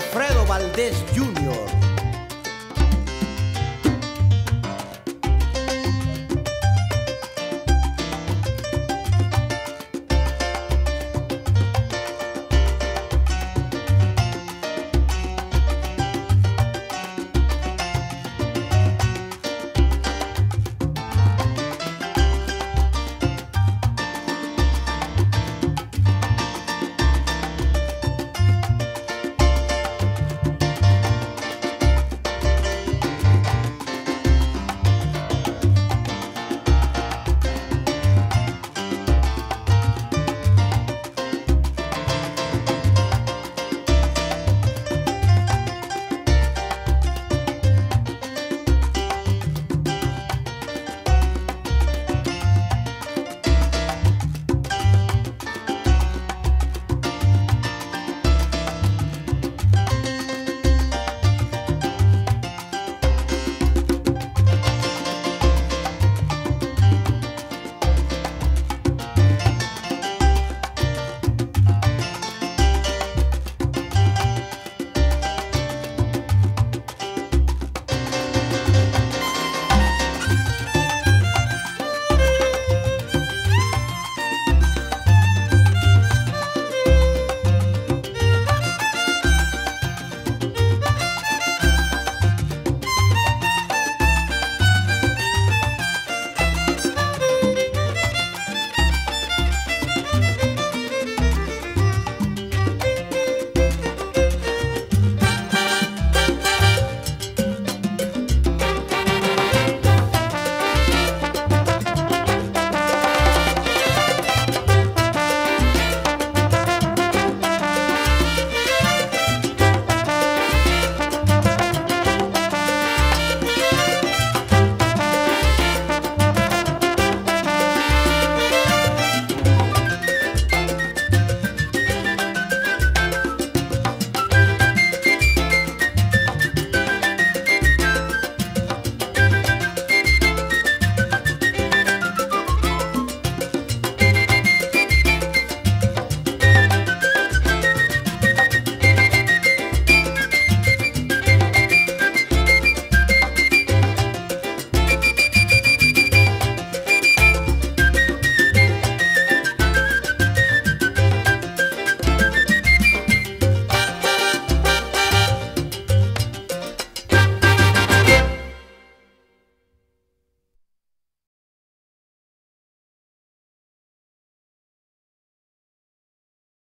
Alfredo Valdés Jr.